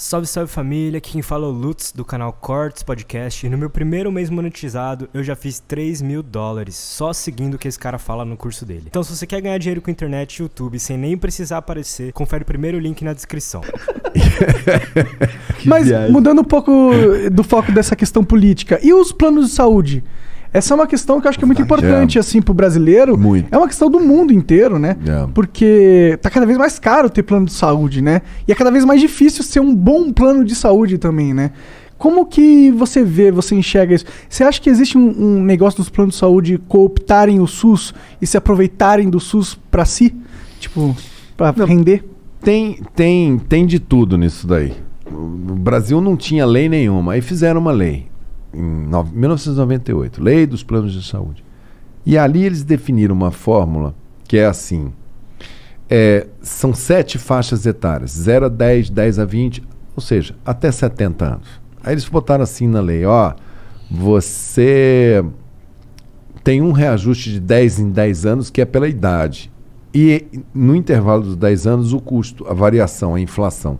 Salve, salve família, aqui quem fala é o Lutz do canal Cortes Podcast. E no meu primeiro mês monetizado, eu já fiz 3 mil dólares só seguindo o que esse cara fala no curso dele. Então, se você quer ganhar dinheiro com internet e YouTube sem nem precisar aparecer, confere o primeiro link na descrição. Mas mudando um pouco do foco dessa questão política, e os planos de saúde? Essa é uma questão que eu acho que é muito importante, assim, pro brasileiro. Muito. É uma questão do mundo inteiro, né? É. Porque tá cada vez mais caro ter plano de saúde, né? E é cada vez mais difícil ser um bom plano de saúde também, né? Como que você vê, você enxerga isso? Você acha que existe um, um negócio dos planos de saúde cooptarem o SUS e se aproveitarem do SUS pra si? Tipo, pra Não. render? Tem, tem, tem de tudo nisso daí. O Brasil não tinha lei nenhuma. Aí fizeram uma lei em no- 1998, Lei dos Planos de Saúde. E ali eles definiram uma fórmula que é assim: é, são sete faixas etárias, 0 a 10, 10 a 20, ou seja, até 70 anos. Aí eles botaram assim na lei: ó, você tem um reajuste de 10 em 10 anos que é pela idade. E no intervalo dos 10 anos, o custo, a variação, a inflação.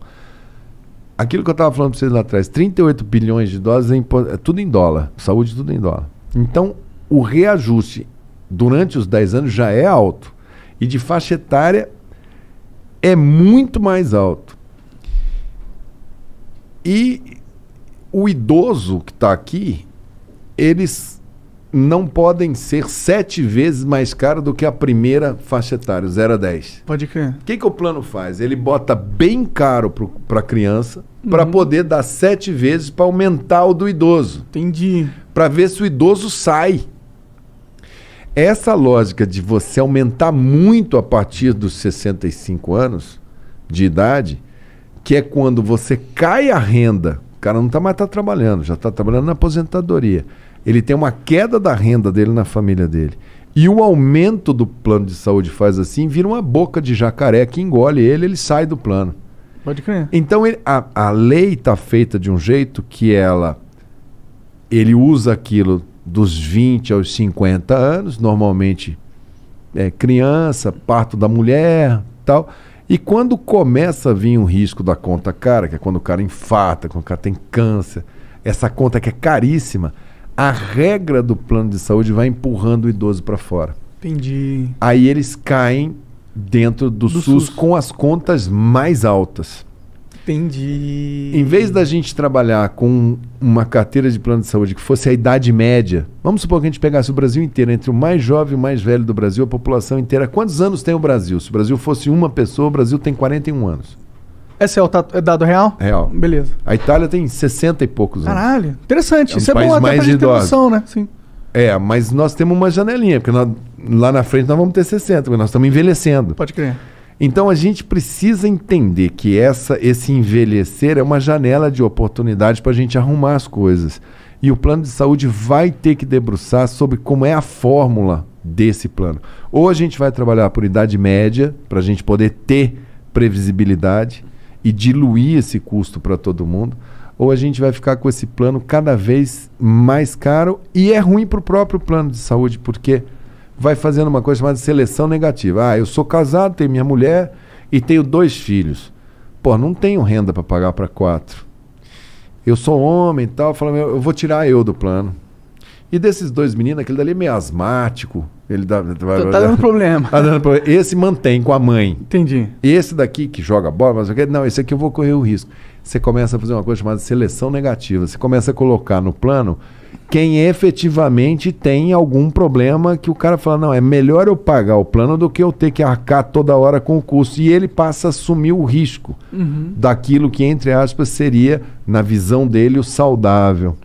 Aquilo que eu estava falando para vocês lá atrás, 38 bilhões de dólares é, é tudo em dólar, saúde tudo em dólar. Então, o reajuste durante os 10 anos já é alto. E de faixa etária é muito mais alto. E o idoso que está aqui, eles não podem ser sete vezes mais caro do que a primeira faixa etária, 0 a 10. Pode crer. O que, que o plano faz? Ele bota bem caro para a criança para poder dar sete vezes para aumentar o do idoso, Entendi. para ver se o idoso sai. Essa lógica de você aumentar muito a partir dos 65 anos de idade, que é quando você cai a renda, o cara não está mais tá trabalhando, já está trabalhando na aposentadoria. Ele tem uma queda da renda dele na família dele. E o aumento do plano de saúde faz assim, vira uma boca de jacaré que engole ele, ele sai do plano. Pode crer. Então ele- a, a lei está feita de um jeito que ela ele usa aquilo dos 20 aos 50 anos, normalmente é criança, parto da mulher, tal. E quando começa a vir um risco da conta cara, que é quando o cara infarta, quando o cara tem câncer, essa conta que é caríssima, a regra do plano de saúde vai empurrando o idoso para fora. Entendi. Aí eles caem dentro do, Do SUS, SUS. com as contas mais altas. Entendi. Em vez da gente trabalhar com uma carteira de plano de saúde que fosse a idade média, vamos supor que a gente pegasse o Brasil inteiro, entre o mais jovem e o mais velho do Brasil, a população inteira. Quantos anos tem o Brasil? Se o Brasil fosse uma pessoa, o Brasil tem 41 anos. Esse é o é dado real? Real. Beleza. A Itália tem 60 e poucos anos. Caralho. Interessante. É um Isso é bom até mais pra gente ter idoso. noção, né? Sim. É, mas nós temos uma janelinha, porque nós- lá na frente nós vamos ter 60, porque nós estamos envelhecendo. Pode crer. Então a gente precisa entender que essa, esse envelhecer é uma janela de oportunidade para a gente arrumar as coisas. E o plano de saúde vai ter que debruçar sobre como é a fórmula desse plano. Ou a gente vai trabalhar por idade média, para a gente poder ter previsibilidade e diluir esse custo para todo mundo, ou a gente vai ficar com esse plano cada vez mais caro e é ruim para o próprio plano de saúde, porque vai fazendo uma coisa chamada seleção negativa. Ah, eu sou casado, tenho minha mulher e tenho dois filhos. Pô, não tenho renda para pagar para quatro. Eu sou homem e tal, "Meu, eu vou tirar eu do plano. E desses dois meninos, aquele dali é meio asmático. Ele dá, Tá, tá dando problema. Tá dando problema. Esse mantém com a mãe. Entendi. Esse daqui que joga bola, mas aquele, não, esse aqui eu vou correr o risco. Você começa a fazer uma coisa chamada seleção negativa. Você começa a colocar no plano quem efetivamente tem algum problema que o cara fala, não, é melhor eu pagar o plano do que eu ter que arcar toda hora com o custo. E ele passa a assumir o risco Uhum. daquilo que, entre aspas, seria, na visão dele, o saudável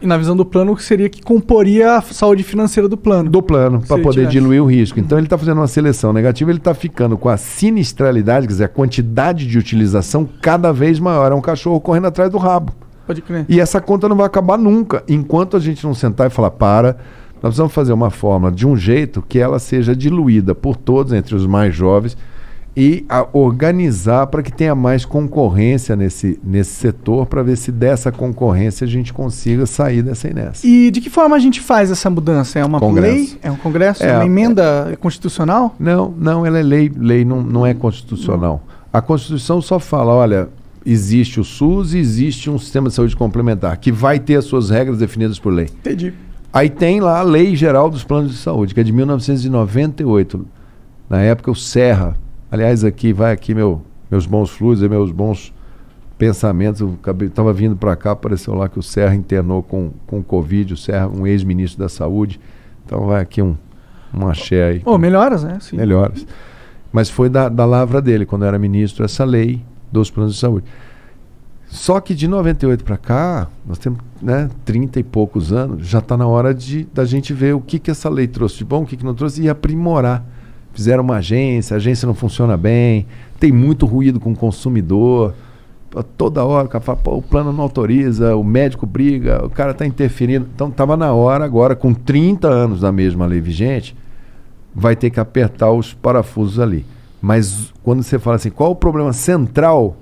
E na visão do plano, que seria que comporia a saúde financeira do plano. do plano para poder tivesse. diluir o risco. Então ele está fazendo uma seleção negativa, ele está ficando com a sinistralidade, quer dizer, a quantidade de utilização cada vez maior. É um cachorro correndo atrás do rabo. Pode crer. E essa conta não vai acabar nunca, enquanto a gente não sentar e falar, para, nós precisamos fazer uma forma de um jeito que ela seja diluída por todos, entre os mais jovens, e a organizar para que tenha mais concorrência nesse, nesse setor, para ver se dessa concorrência a gente consiga sair dessa inércia. E de que forma a gente faz essa mudança? É uma Congresso. lei? É um congresso? É, É uma emenda constitucional? Não, não, ela é lei, lei não, não é constitucional. A Constituição só fala, olha, existe o SUS e existe um sistema de saúde complementar, que vai ter as suas regras definidas por lei. Entendi. Aí tem lá a Lei Geral dos Planos de Saúde, que é de 1998. Na época o Serra, aliás, aqui vai aqui meu, meus bons fluidos e meus bons pensamentos. Eu estava vindo para cá, apareceu lá que o Serra internou com, com Covid, o Serra, um ex-ministro da Saúde. Então vai aqui um, um axé aí. Oh, melhoras, né? Sim. Melhoras. Mas foi da, da lavra dele, quando era ministro, essa lei dos planos de saúde. Só que de 98 para cá, nós temos né, 30 e poucos anos, já está na hora de da gente ver o que, que essa lei trouxe de bom, o que, que não trouxe e aprimorar. Fizeram uma agência, a agência não funciona bem, tem muito ruído com o consumidor. Toda hora o cara fala, Pô, o plano não autoriza, o médico briga, o cara está interferindo. Então estava na hora agora, com 30 anos da mesma lei vigente, vai ter que apertar os parafusos ali. Mas quando você fala assim, qual o problema central?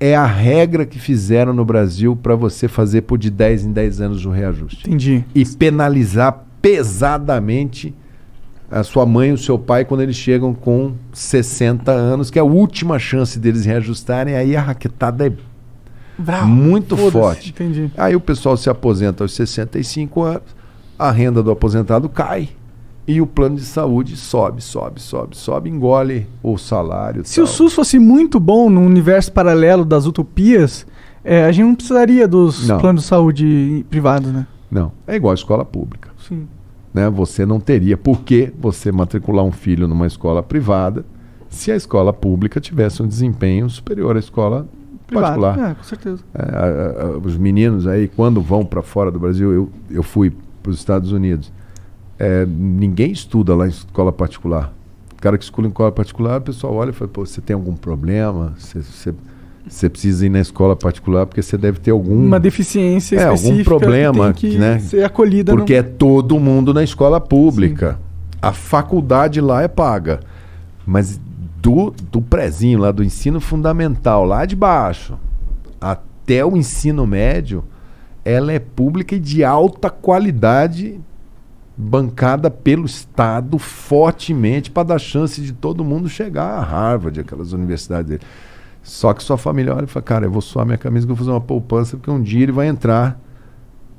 É a regra que fizeram no Brasil para você fazer por de 10 em 10 anos o reajuste. Entendi. E penalizar pesadamente a sua mãe e o seu pai quando eles chegam com 60 anos, que é a última chance deles reajustarem, aí a raquetada é Bravo. muito forte. Entendi. Aí o pessoal se aposenta aos 65 anos, a renda do aposentado cai e o plano de saúde sobe, sobe, sobe, sobe, engole o salário. Se o tal. SUS fosse muito bom no universo paralelo das utopias, é, a gente não precisaria dos Não. planos de saúde privados, né? Não, é igual a escola pública. Sim. Né? Você não teria por que você matricular um filho numa escola privada se a escola pública tivesse um desempenho superior à escola Privado. particular. É, com certeza. É, a- a- os meninos aí, quando vão para fora do Brasil, eu, eu fui para os Estados Unidos. É, ninguém estuda lá em escola particular. O cara que escola em escola particular, o pessoal olha e fala: Pô, você tem algum problema? Você, você, você precisa ir na escola particular porque você deve ter algum. Uma deficiência É, algum problema, que que né? ser acolhida. Porque no... é todo mundo na escola pública. A faculdade lá é paga. Mas do, do prezinho lá, do ensino fundamental, lá de baixo, até o ensino médio, ela é pública e de alta qualidade, bancada pelo Estado fortemente para dar chance de todo mundo chegar a Harvard, aquelas universidades dele. Só que sua família olha e fala, cara, eu vou suar minha camisa que eu vou fazer uma poupança, porque um dia ele vai entrar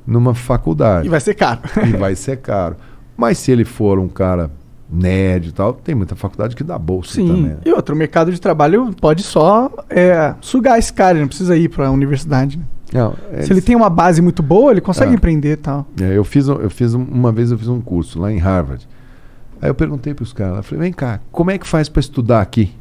numa faculdade E vai ser caro. e vai ser caro. Mas se ele for um cara nerd e tal, tem muita faculdade que dá bolsa Sim. também. E outro, o mercado de trabalho pode só é, sugar esse cara, ele não precisa ir para a universidade. né? Não, Se ele tem uma base muito boa, ele consegue É. empreender e tal. É, eu fiz, eu fiz um- uma vez eu fiz um curso lá em Harvard. Aí eu perguntei para os caras, falei, vem cá, como é que faz para estudar aqui?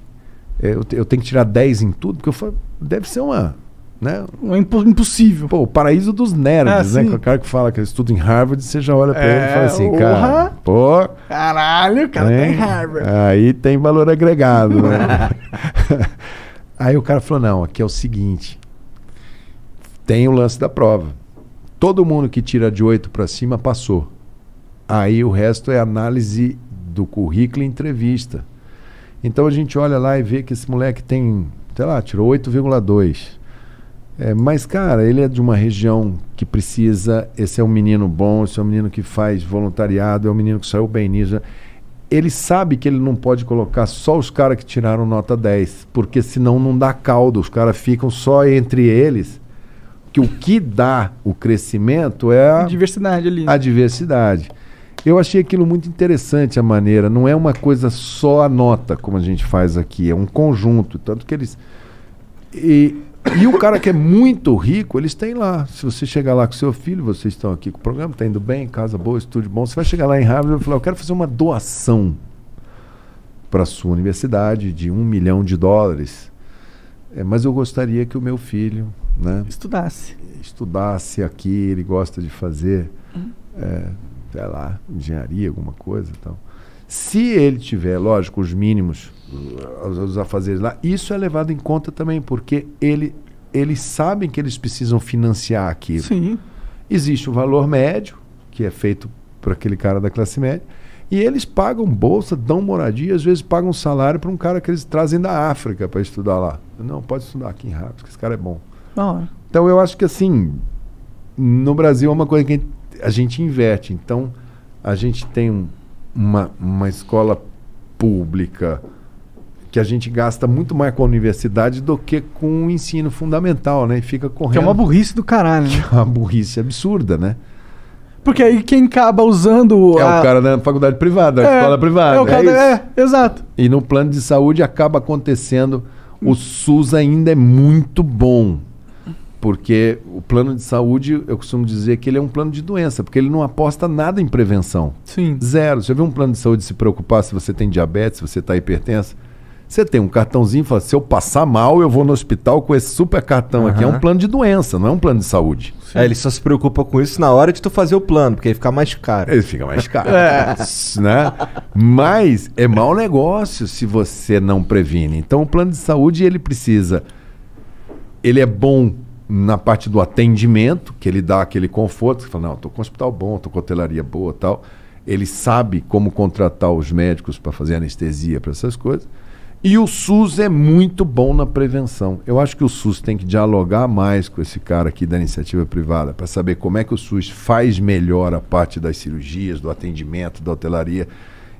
É, Eu, eu tenho que tirar 10 em tudo? Porque eu falei, deve ser uma, né? É impo- impossível. Pô, o paraíso dos nerds, Ah, né? Que o cara que fala que estuda em Harvard, você já olha para ele e É, fala assim, porra. cara, pô, Caralho, o cara tá Hein? em Harvard. Aí tem valor agregado, né? Aí o cara falou: não, aqui é o seguinte: tem o lance da prova. Todo mundo que tira de 8 para cima passou. Aí o resto é análise do currículo e entrevista. Então a gente olha lá e vê que esse moleque tem, sei lá, tirou 8,2. É, mas, cara, ele é de uma região que precisa. Esse é um menino bom, esse é um menino que faz voluntariado, é um menino que saiu bem nisso. Ele sabe que ele não pode colocar só os caras que tiraram nota 10, porque senão não dá caldo, os caras ficam só entre eles. Que o que dá o crescimento é a, Diversidade ali. a diversidade. Eu achei aquilo muito interessante a maneira. Não é uma coisa só a nota, como a gente faz aqui, é um conjunto. Tanto que eles. E, e o cara que é muito rico, eles têm lá. Se você chegar lá com seu filho, vocês estão aqui com o programa, está indo bem, casa boa, estúdio bom. Você vai chegar lá em Harvard e falar: Eu quero fazer uma doação para a sua universidade de um milhão de dólares. É, mas eu gostaria que o meu filho, né, Estudasse. estudasse aqui, ele gosta de fazer, é, sei lá, engenharia, alguma coisa e tal. Se ele tiver, lógico, os mínimos, os, os afazeres lá, isso é levado em conta também, porque ele, eles sabem que eles precisam financiar aquilo. Sim. Existe o valor médio, que é feito por aquele cara da classe média, e eles pagam bolsa, dão moradia, às vezes pagam salário para um cara que eles trazem da África para estudar lá. Não, pode estudar aqui em Harvard, porque esse cara é bom. Então eu acho que assim, no Brasil é uma coisa que a gente inverte. Então a gente tem um- uma, uma escola pública que a gente gasta muito mais com a universidade do que com o ensino fundamental, né? E fica correndo. Que é uma burrice do caralho, né? uma burrice absurda, né? Porque aí quem acaba usando. É a- o cara da faculdade privada, da É, escola privada. É, o cara, é é, exato. E no plano de saúde acaba acontecendo. O SUS ainda é muito bom. Porque o plano de saúde, eu costumo dizer que ele é um plano de doença, porque ele não aposta nada em prevenção. Sim. Zero. Você vê um plano de saúde se preocupar se você tem diabetes, se você está hipertenso. Você tem um cartãozinho e fala: se eu passar mal, eu vou no hospital com esse super cartão aqui. É um plano de doença, não é um plano de saúde. É, ele só se preocupa com isso na hora de tu fazer o plano, porque aí fica mais caro. Ele fica mais caro. né? Mas é mau negócio se você não previne. Então o plano de saúde ele precisa. Ele é bom na parte do atendimento, que ele dá aquele conforto. Você fala, não, estou com um hospital bom, estou com hotelaria boa tal. Ele sabe como contratar os médicos para fazer anestesia para essas coisas. E o SUS é muito bom na prevenção. Eu acho que o SUS tem que dialogar mais com esse cara aqui da iniciativa privada para saber como é que o SUS faz melhor a parte das cirurgias, do atendimento, da hotelaria.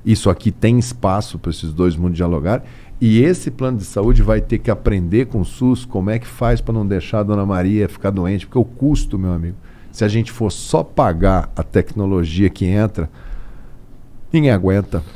Isso aqui tem espaço para esses dois mundos dialogarem. E esse plano de saúde vai ter que aprender com o SUS como é que faz para não deixar a dona Maria ficar doente, porque o custo, meu amigo, se a gente for só pagar a tecnologia que entra, ninguém aguenta.